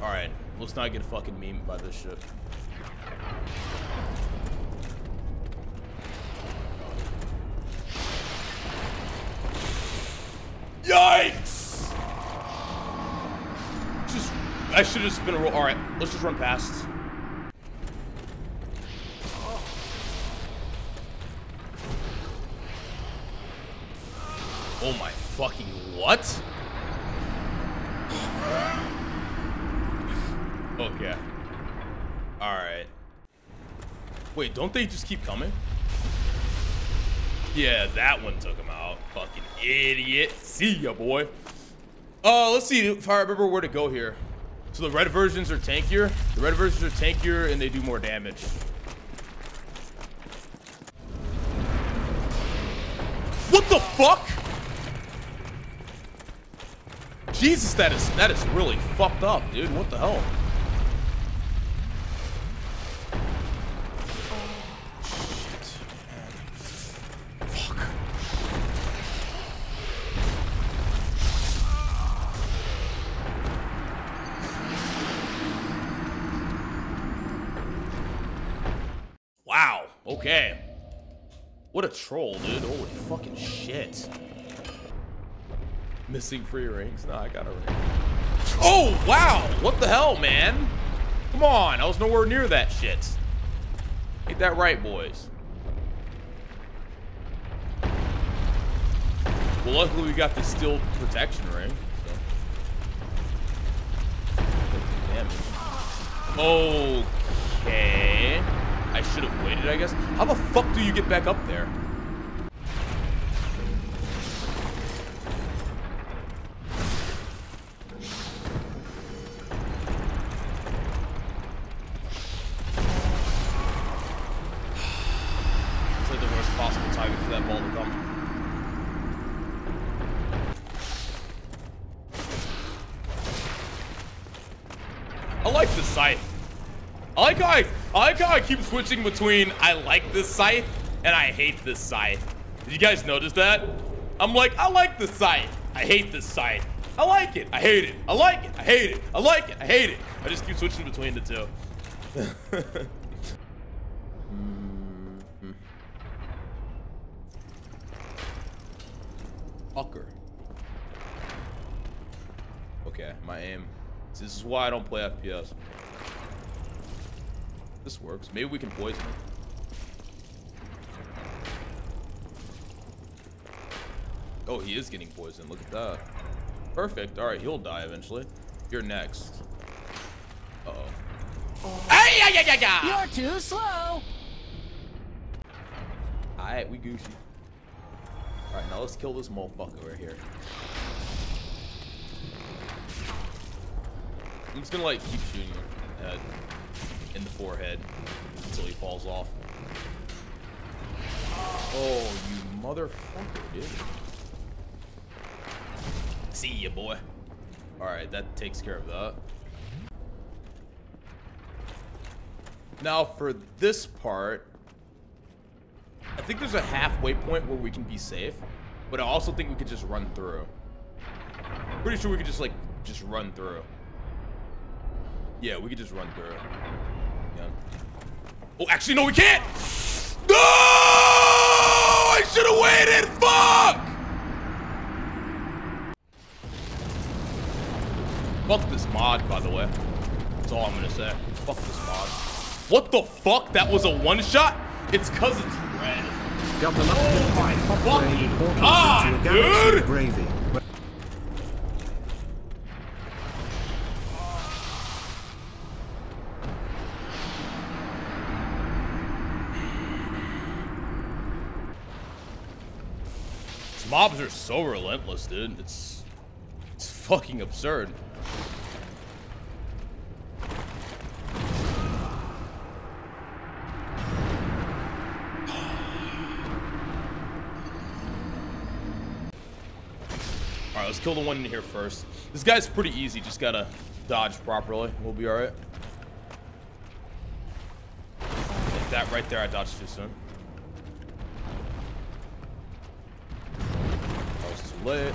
Alright, let's not get fucking memed by this shit. Yikes! Just, I should have just been a roll. Alright, let's just run past. Oh my fucking what? Okay. Alright. Wait, don't they just keep coming? Yeah, that one took him out. Fucking idiot. See ya, boy. Uh, let's see if I remember where to go here. So the red versions are tankier. The red versions are tankier and they do more damage. What the fuck? Jesus, that is that is really fucked up, dude. What the hell? Okay. What a troll, dude. Holy fucking shit. Missing free rings. Nah, I got a ring. Oh, wow. What the hell, man? Come on. I was nowhere near that shit. Ain't that right, boys? Well, luckily we got the steel protection ring. So. Okay. I should have waited, I guess. How the fuck do you get back up there? It's like the worst possible timing for that ball to come. I like the scythe. I like how I, I like how I keep switching between I like this scythe and I hate this scythe. Did you guys notice that? I'm like, I like this scythe. I hate this scythe. I like it. I hate it. I like it. I hate it. I like it. I hate it. I just keep switching between the two. Fucker. Okay, my aim. This is why I don't play FPS. This works. Maybe we can poison him. Oh, he is getting poisoned. Look at that. Perfect. All right, he'll die eventually. You're next. Uh-oh. Hey, yeah, yeah, yeah, yeah. You're too slow. Alright, we Gucci. Alright, now let's kill this motherfucker right here. I'm just gonna like keep shooting him uh, in the forehead until he falls off. Oh, you motherfucker, dude. See ya, boy. Alright, that takes care of that. Now for this part, I think there's a halfway point where we can be safe, but I also think we could just run through. Pretty sure we could just like just run through. Yeah, we could just run through. Oh, actually, no, we can't. No! I should have waited. Fuck! Fuck this mod, by the way. That's all I'm gonna say. Fuck this mod. What the fuck? That was a one shot? It's cause it's red. Oh my fucking God, into your galaxy dude! gravy. These mobs are so relentless, dude. It's it's fucking absurd. Alright, let's kill the one in here first. This guy's pretty easy, just gotta dodge properly. We'll be alright. That right there, I dodged too soon. lit.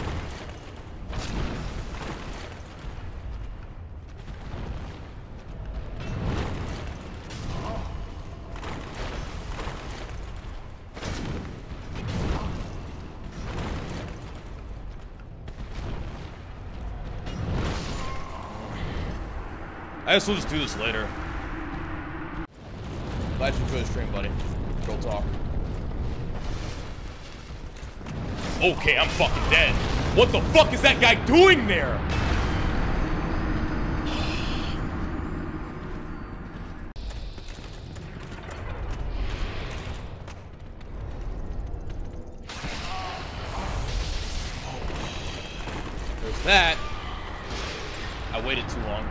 I guess we'll just do this later. Glad you enjoyed the stream, buddy. Real talk. Okay, I'm fucking dead. What the fuck is that guy doing there? There's that. I waited too long.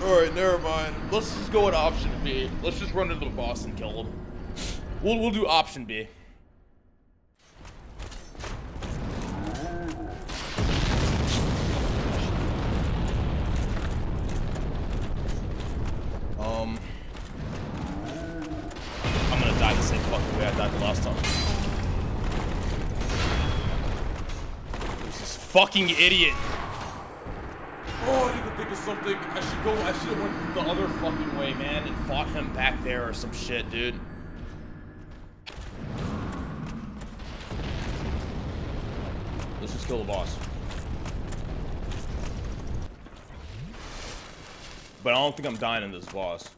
Alright, never mind. Let's just go with option B. Let's just run into the boss and kill him. We'll, we'll do option B. fucking idiot. Oh, I need to think of something. I should go. I should have went the other fucking way, man, and fought him back there or some shit, dude. Let's just kill the boss. But I don't think I'm dying in this boss.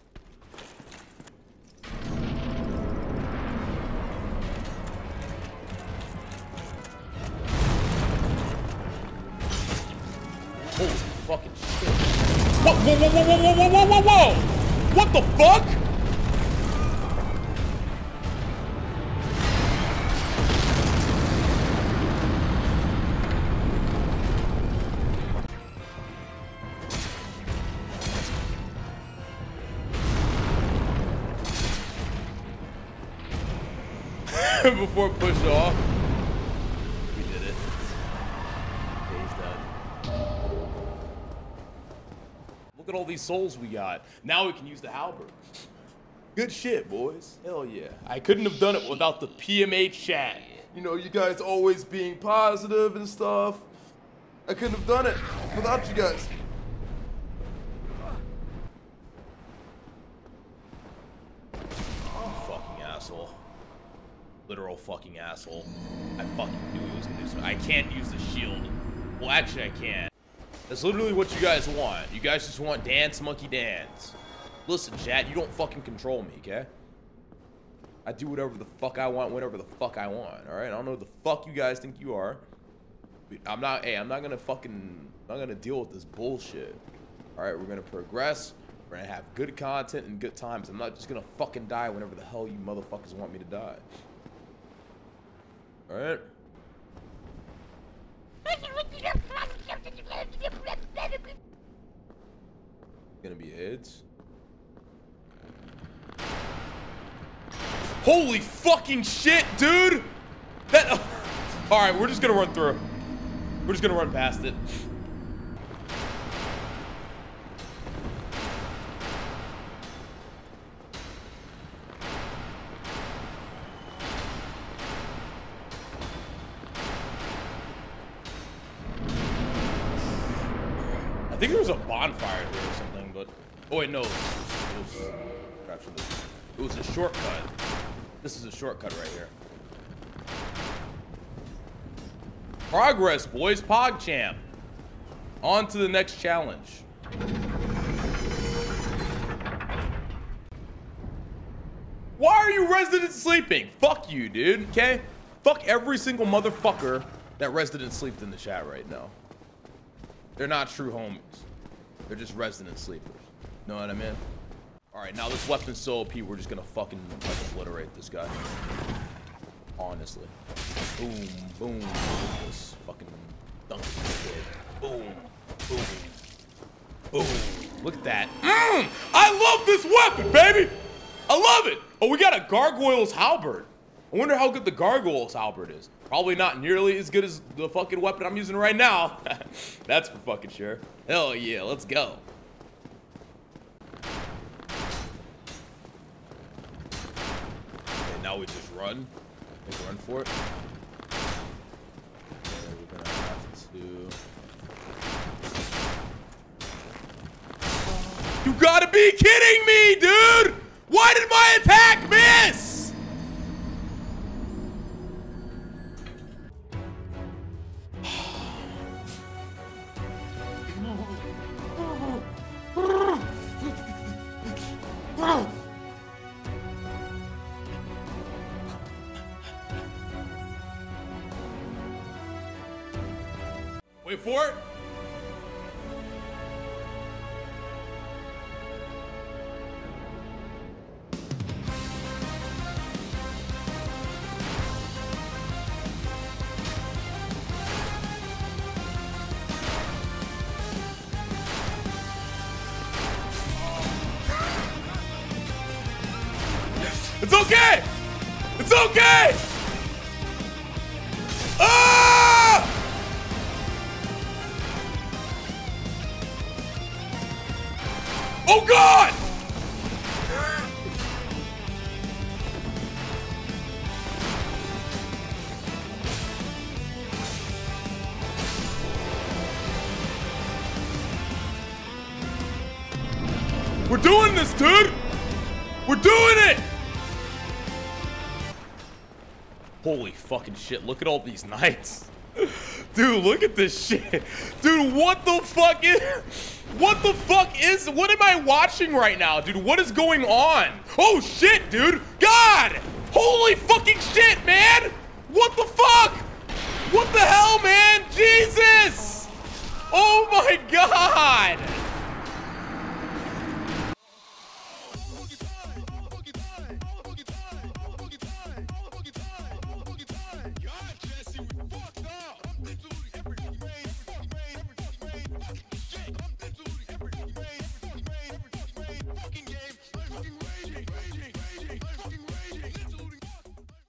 What the fuck? Before it pushed off. Look at all these souls we got. Now we can use the halberd. Good shit, boys. Hell yeah. I couldn't have done it without the PMA chat. You know, you guys always being positive and stuff. I couldn't have done it without you guys. Fucking asshole. Literal fucking asshole. I fucking knew he was gonna do something. I can't use the shield. Well, actually, I can. That's literally what you guys want. You guys just want dance, monkey dance. Listen, chat, you don't fucking control me, okay? I do whatever the fuck I want, whenever the fuck I want, alright? I don't know who the fuck you guys think you are. I'm not, hey, I'm not gonna fucking, I'm not gonna deal with this bullshit. Alright, we're gonna progress. We're gonna have good content and good times. I'm not just gonna fucking die whenever the hell you motherfuckers want me to die. Alright? Gonna be heads. Holy fucking shit, dude! That. All right, we're just gonna run through. We're just gonna run past it. I think there was a bonfire here or something, but oh wait, no, it was, it was, a shortcut. This is a shortcut right here. Progress, boys. PogChamp. On to the next challenge. Why are you resident sleeping? Fuck you, dude. Okay? Fuck every single motherfucker that resident sleeps in the chat right now. They're not true homies. They're just resident sleepers. Know what I mean? Alright, now this weapon's so OP, we're just gonna fucking like obliterate this guy. Honestly. Boom, boom. This fucking shit. Boom, boom, boom. Look at that. Mm, I love this weapon, baby! I love it! Oh, we got a Gargoyle's Halberd. I wonder how good the Gargoyle's Halberd is. Probably not nearly as good as the fucking weapon I'm using right now. That's for fucking sure. Hell yeah, let's go. Okay, now we just run. A run for it. You gotta be kidding me, dude! Why did my attack miss? For it. It's okay! It's okay! Oh god! We're doing this, dude! We're doing it! Holy fucking shit, look at all these knights. Dude, look at this shit. Dude, what the fuck is... What the fuck is... What am I watching right now, dude? What is going on? Oh, shit, dude. God! Holy fucking shit, man! What the fuck? What the hell, man? Jesus! Oh my god!